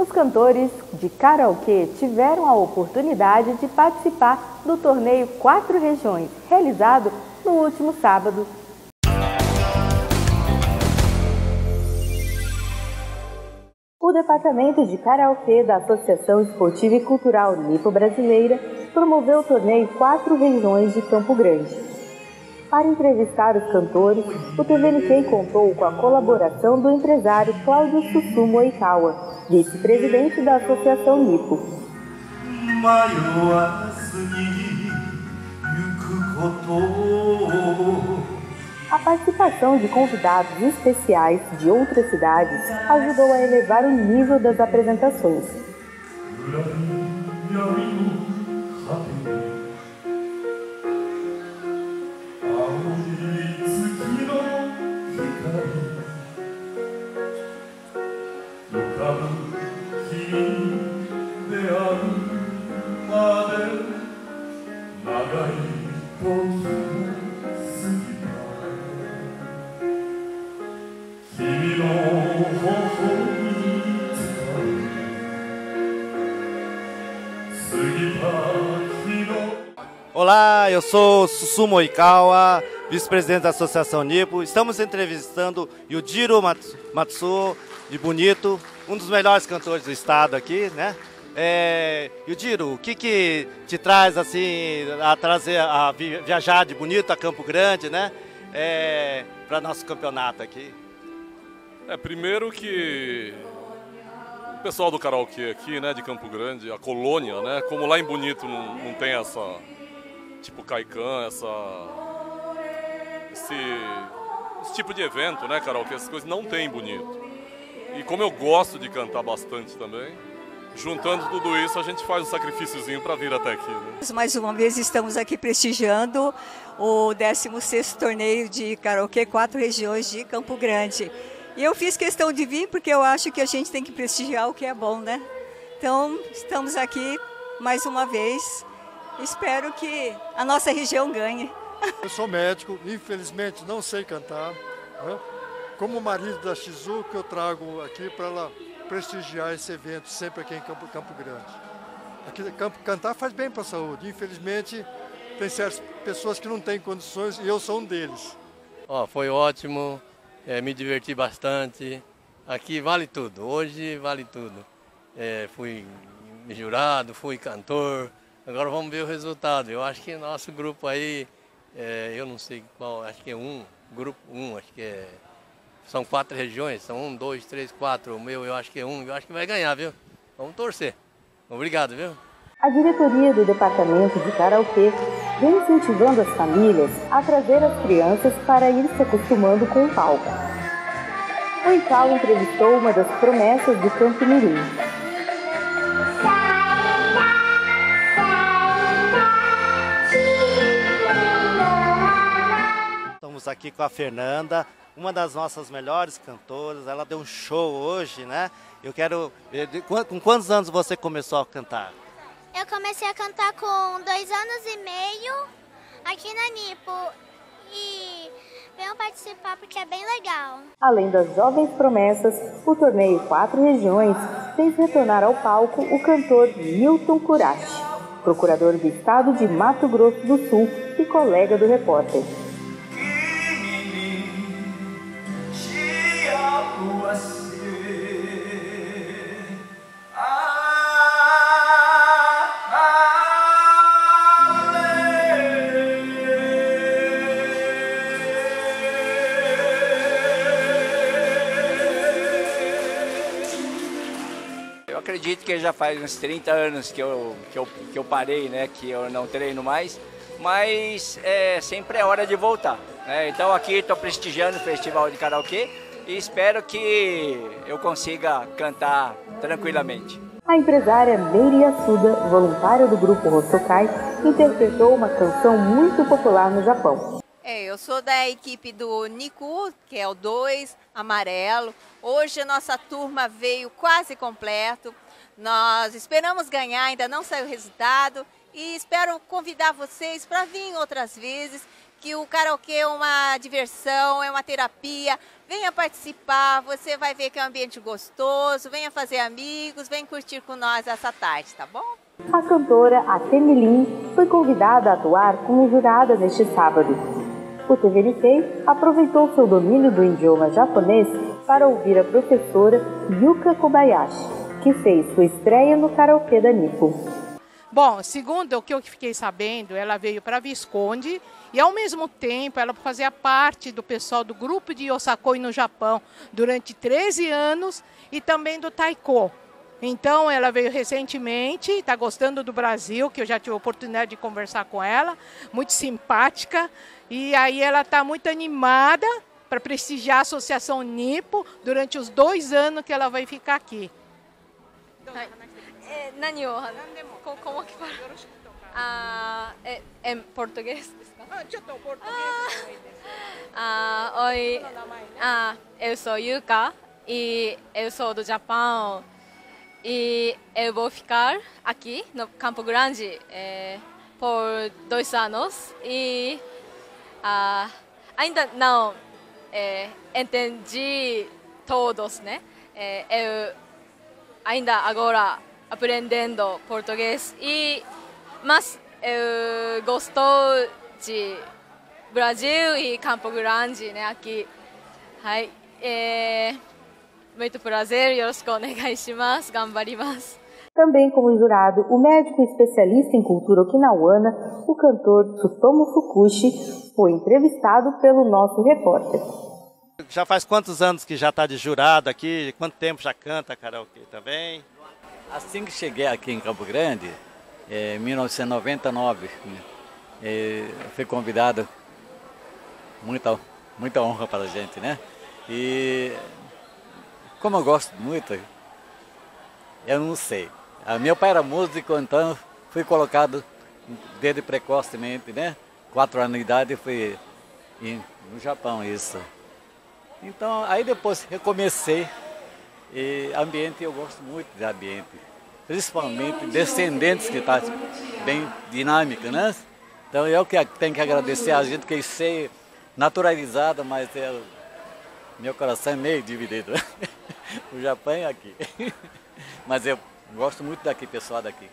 Os cantores de karaokê tiveram a oportunidade de participar do torneio Quatro Regiões, realizado no último sábado. O Departamento de Karaokê da Associação Esportiva e Cultural Nipo Brasileira promoveu o torneio Quatro Regiões de Campo Grande. Para entrevistar os cantores, o TVNK contou com a colaboração do empresário Cláudio Susumu Oikawa, vice-presidente da Associação Nipo. A participação de convidados especiais de outras cidades ajudou a elevar o nível das apresentações. Eu sou Susumu Oikawa, vice-presidente da Associação Nipo. Estamos entrevistando Yujiro Matsuo, de Bonito, um dos melhores cantores do estado aqui, né? É, Yujiro, o que, que te traz assim a trazer a viajar de Bonito a Campo Grande, né? É, para nosso campeonato aqui? É, primeiro que o pessoal do karaokê aqui, né, de Campo Grande, a colônia, né, como lá em Bonito não, não tem essa tipo Caican, essa esse, esse tipo de evento, né, karaokê, essas coisas não tem Bonito. E como eu gosto de cantar bastante também, juntando tudo isso, a gente faz um sacrifíciozinho para vir até aqui. Né? Mais uma vez estamos aqui prestigiando o 16º torneio de karaokê quatro regiões de Campo Grande. E eu fiz questão de vir porque eu acho que a gente tem que prestigiar o que é bom, né? Então, estamos aqui mais uma vez. Espero que a nossa região ganhe. Eu sou médico, infelizmente não sei cantar. Né? Como marido da Shizu, que eu trago aqui para ela prestigiar esse evento sempre aqui em Campo, Campo Grande. Aqui, campo, cantar faz bem para a saúde. Infelizmente, tem certas pessoas que não têm condições e eu sou um deles. Oh, foi ótimo é, me diverti bastante. Aqui vale tudo, hoje vale tudo. É, fui jurado, fui cantor, agora vamos ver o resultado. Eu acho que nosso grupo aí, é, eu não sei qual, acho que é um, grupo um, acho que é. São quatro regiões, são um, dois, três, quatro. O meu eu acho que é um, eu acho que vai ganhar, viu? Vamos torcer. Obrigado, viu? A diretoria do Departamento de Karaokê vem incentivando as famílias a trazer as crianças para ir se acostumando com o palco. O Ical entrevistou uma das promessas do Campo Mirim. Estamos aqui com a Fernanda, uma das nossas melhores cantoras. Ela deu um show hoje, né? Eu quero. Com quantos anos você começou a cantar? Eu comecei a cantar com dois anos e meio aqui na Nipo e venham participar porque é bem legal. Além das jovens promessas, o torneio Quatro Regiões fez retornar ao palco o cantor Milton Curachi, procurador do estado de Mato Grosso do Sul e colega do repórter. Acredito que já faz uns 30 anos que eu, que eu, que eu parei, né? Que eu não treino mais. Mas é, sempre é hora de voltar. Né? Então aqui estou prestigiando o Festival de Karaokê e espero que eu consiga cantar tranquilamente. A empresária Meire Yasuda, voluntária do grupo Hosokai, interpretou uma canção muito popular no Japão. É, eu sou da equipe do Niku, que é o 2, amarelo. Hoje a nossa turma veio quase completo. Nós esperamos ganhar, ainda não saiu o resultado e espero convidar vocês para vir outras vezes, que o karaokê é uma diversão, é uma terapia. Venha participar, você vai ver que é um ambiente gostoso. Venha fazer amigos, venha curtir com nós essa tarde, tá bom? A cantora Atemilin foi convidada a atuar como jurada neste sábado. O TV Nikkei aproveitou seu domínio do idioma japonês para ouvir a professora Yuka Kobayashi, que fez sua estreia no karaokê da Nipo. Bom, segundo o que eu fiquei sabendo, ela veio para Visconde e, ao mesmo tempo, ela fazia parte do pessoal do grupo de Yosakoi no Japão durante 13 anos e também do Taiko. Então, ela veio recentemente, está gostando do Brasil, que eu já tive a oportunidade de conversar com ela, muito simpática. E aí ela está muito animada para prestigiar a Associação Nipo durante os dois anos que ela vai ficar aqui. はい、えー、何を話？何でも。小小牧パラよろしくとか。あーええポルトゲスですか？あちょっとポルトゲスでもいいですあー。おい。の名前、ね、あーエウソユカイエウソードジャパンイエウボフィカル？アキのカンポグランジ。えー、ポルドイスアノス。イあーアインダナオンえー、エンテンジートードスね。えー、エウ ainda agora aprendendo português e mas eh, eu gosto de Brasil e Campo Grande, né, aqui. Hai, é, eh, muito prazer, yoroshiku onegaishimasu, ganbarimasu. Também como jurado, o médico especialista em cultura okinawana o cantor Tsutomu Fukushi, foi entrevistado pelo nosso repórter. Já faz quantos anos que já está de jurado aqui? Quanto tempo já canta karaokê também? Assim que cheguei aqui em Campo Grande, em 1999, eh, fui convidado, muita, muita honra para a gente, né? E como eu gosto muito, eu não sei. A meu pai era músico, então fui colocado desde precocemente, né? Quatro anos de idade fui no Japão, isso. Então, aí depois recomecei e ambiente, eu gosto muito de ambiente. Principalmente descendentes que está bem dinâmica, né? Então eu que tenho que agradecer a gente que sei naturalizada, mas é, meu coração é meio dividido. o Japão é aqui. mas eu gosto muito daqui, pessoal daqui.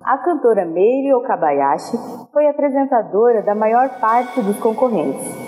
A cantora Meire Okabayashi foi apresentadora da maior parte dos concorrentes.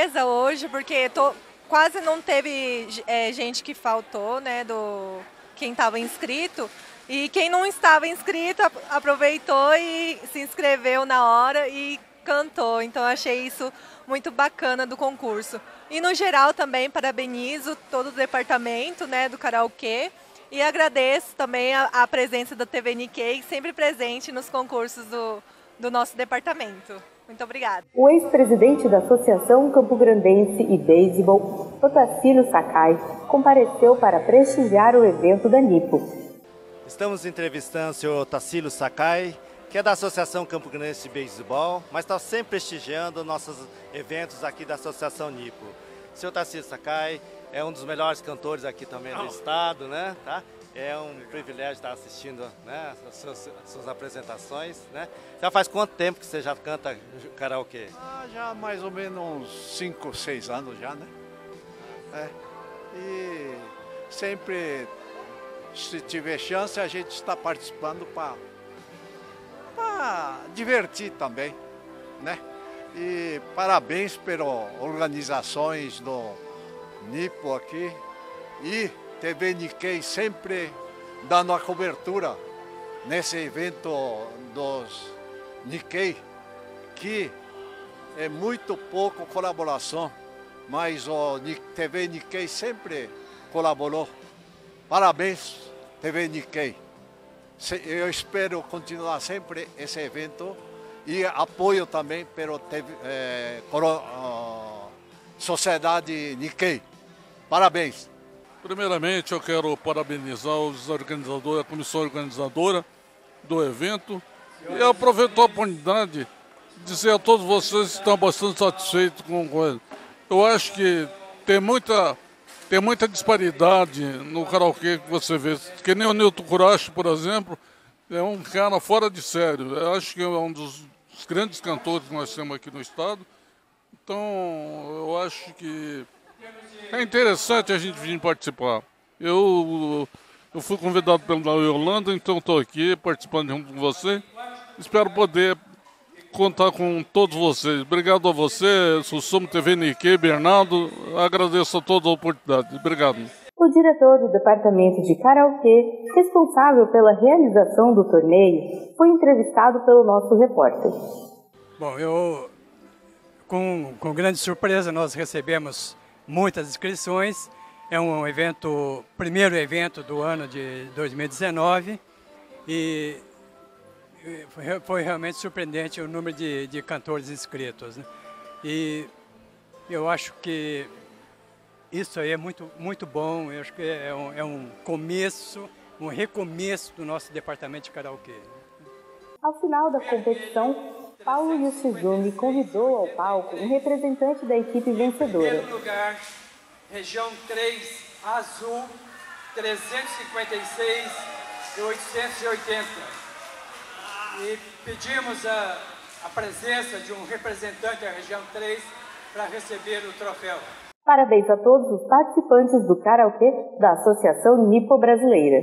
Surpresa hoje, porque tô, quase não teve é, gente que faltou, né, do quem estava inscrito. E quem não estava inscrito ap- aproveitou e se inscreveu na hora e cantou. Então achei isso muito bacana do concurso. E no geral também parabenizo todo o departamento, né, do karaokê. E agradeço também a, a presença da TV Nikkei, sempre presente nos concursos do, do nosso departamento. Muito obrigada. O ex-presidente da Associação Campo Grandense e Beisebol, Otacílio Sakai, compareceu para prestigiar o evento da Nipo. Estamos entrevistando o senhor Tassilo Sakai, que é da Associação Campo Grande de Beisebol, mas está sempre prestigiando nossos eventos aqui da Associação Nipo. O senhor Tassilo Sakai é um dos melhores cantores aqui também do estado, né? Tá? É um privilégio estar assistindo né, as suas, as suas apresentações, né? Já faz quanto tempo que você já canta karaokê? Ah, já mais ou menos uns 5, 6 anos já, né? É. E sempre, se tiver chance, a gente está participando para divertir também, né? E parabéns pelas organizações do Nipo aqui e TV Nikkei sempre dando a cobertura nesse evento dos Nikkei, que é muito pouco colaboração, mas o TV Nikkei sempre colaborou. Parabéns, TV Nikkei. Eu espero continuar sempre esse evento e apoio também pela é, Sociedade Nikkei. Parabéns. Primeiramente, eu quero parabenizar os organizadores, a comissão organizadora do evento e aproveito a oportunidade de dizer a todos vocês que estão bastante satisfeitos com, com ele. Eu acho que tem muita, tem muita disparidade no karaokê que você vê. Que nem o Nilton Kurashi, por exemplo, é um cara fora de sério. Eu acho que é um dos grandes cantores que nós temos aqui no estado. Então, eu acho que é interessante a gente vir participar. Eu, eu fui convidado pela Yolanda, então estou aqui participando junto com você. Espero poder contar com todos vocês. Obrigado a você, Sussumo TV Nikkei, Bernardo. Agradeço a toda a oportunidade. Obrigado. O diretor do departamento de karaokê, responsável pela realização do torneio, foi entrevistado pelo nosso repórter. Bom, eu, com, com grande surpresa, nós recebemos muitas inscrições. É um evento, primeiro evento do ano de 2019 e foi realmente surpreendente o número de, de cantores inscritos. Né? E eu acho que isso aí é muito, muito bom, eu acho que é um, é um começo, um recomeço do nosso departamento de karaokê. Ao final da competição, Paulo Yoshizumi convidou ao palco um representante da equipe vencedora. Primeiro lugar, região 3, azul, 356 e 880. E pedimos a, a presença de um representante da região 3 para receber o troféu. Parabéns a todos os participantes do karaokê da Associação Nipo Brasileira.